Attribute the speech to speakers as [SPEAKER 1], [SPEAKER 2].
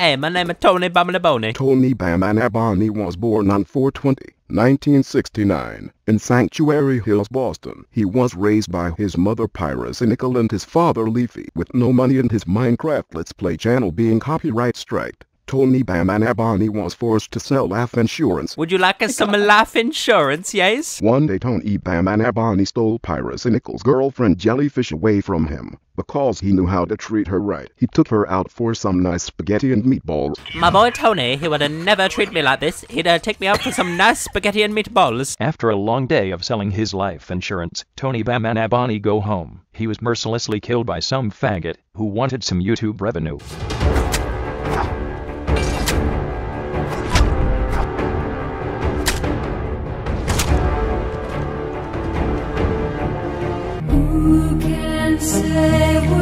[SPEAKER 1] Hey, my name is Tony Bamanaboni.
[SPEAKER 2] Tony Bamanaboni was born on 420, 1969, in Sanctuary Hills, Boston. He was raised by his mother Pyrocynical and his father Leafy. With no money and his Minecraft Let's Play channel being copyright striked, Tony Bamanaboni was forced to sell life insurance.
[SPEAKER 1] Would you like us some life insurance, yes?
[SPEAKER 2] One day Tony Bamanaboni stole Pyrocynical's girlfriend Jellyfish away from him. Because he knew how to treat her right, he took her out for some nice spaghetti and meatballs.
[SPEAKER 1] My boy Tony, he would never treat me like this. He'd uh, take me out for some nice spaghetti and meatballs.
[SPEAKER 3] After a long day of selling his life insurance, Tony Bamanaboni go home. He was mercilessly killed by some faggot who wanted some YouTube revenue. say